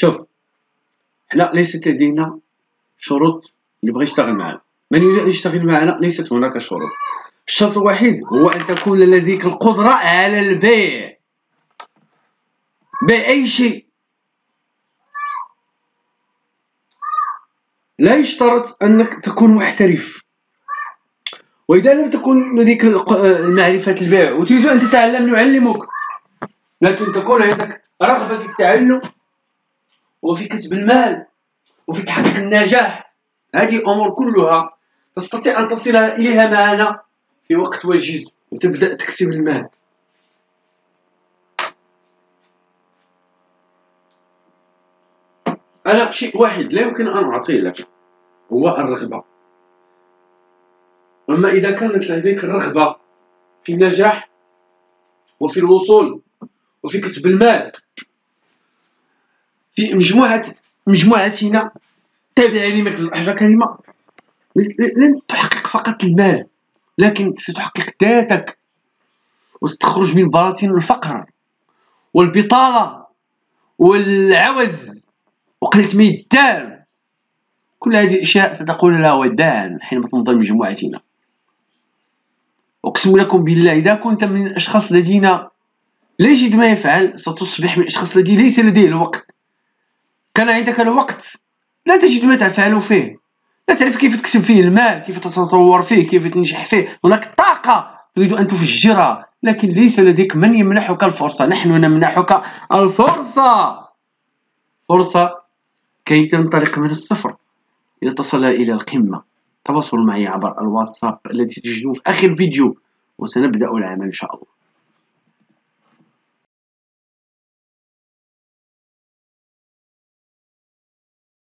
شوف حنا ليست لدينا شروط اللي بغى يشتغل معنا من يريد أن يشتغل معنا ليست هناك شروط. الشرط الوحيد هو أن تكون لديك القدرة على البيع. بيع أي شيء. لا يشترط أنك تكون محترف. وإذا لم تكن لديك معرفة البيع وتريد أن تتعلم نعلمك. لكن تكون عندك رغبة في التعلم وفي كسب المال وفي تحقيق النجاح. هذه الأمور كلها تستطيع أن تصل إليها معنا في وقت وجيز وتبدأ تكسب المال. أنا شيء واحد لا يمكن أن أعطيه لك هو الرغبة. أما إذا كانت لديك الرغبة في النجاح وفي الوصول وفي كسب المال في مجموعة مجموعتنا تابعة مركز الأحجار كريمة لن تحقق فقط المال لكن ستحقق ذاتك. وستخرج من براثن الفقر والبطالة والعوز وقلة ميدان كل هذه الأشياء ستقول لها وداعا حينما تنضم مجموعتنا أقسم لكم بالله إذا كنت من الأشخاص الذين لا يجد ما يفعل ستصبح من الأشخاص الذي ليس لديه الوقت. كان عندك الوقت. لا تجد ما تفعل فيه. لا تعرف كيف تكسب فيه المال كيف تتطور فيه كيف تنجح فيه. هناك طاقة تريد أن تفجرها. لكن ليس لديك من يمنحك الفرصة. نحن نمنحك الفرصة. فرصة كي تنطلق من الصفر. لتصل إلى القمة. تواصلوا معي عبر الواتساب الذي تجدوه في آخر فيديو. وسنبدأ العمل إن شاء الله.